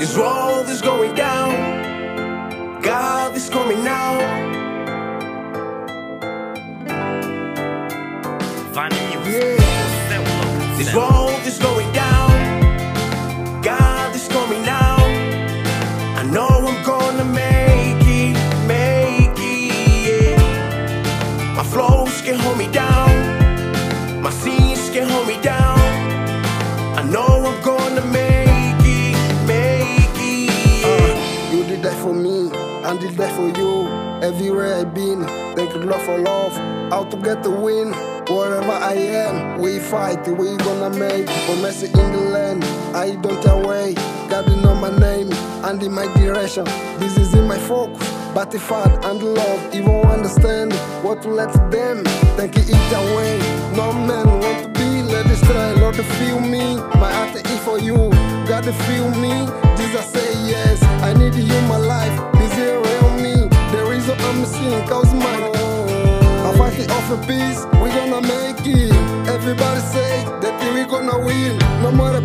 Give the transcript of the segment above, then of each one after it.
This world is going down. God is coming now. This world is going down. God is coming now. I know I'm gonna make it, make it. Yeah. My flows can hold me down. My scenes can hold me down. Did that for you. Everywhere I've been, thank you, Lord, for love. How to get the win. Wherever I am, we fight, we gonna make for mercy in the land. I don't away, God you know my name and in my direction. This is in my focus, I and love, even understand what to let them, thank you eat away. No man want to be let this try, Lord to feel me. My heart is for you, God to feel me. Jesus say yes, I need you in my life. Missing, cause my I fight it off a peace, we gonna make it. Everybody say that we gonna win. No more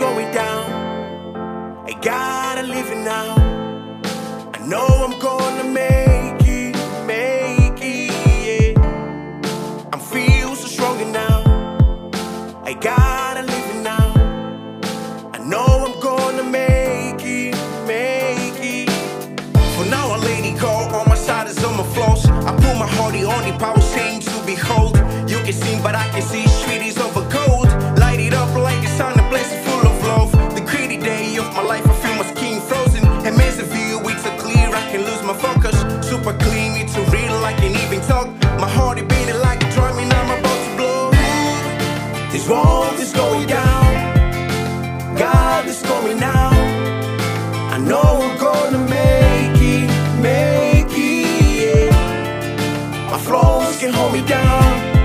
going down. I gotta live it now. I know I'm gonna make it, make it, yeah. I'm feel so stronger now. I gotta live it now. I know I'm gonna make it, make it. For now, I let it go. All my side is on my flaws. I put my heart on the power This world is going down. God is coming now. I know I'm gonna make it, make it. Yeah. My flows can hold me down.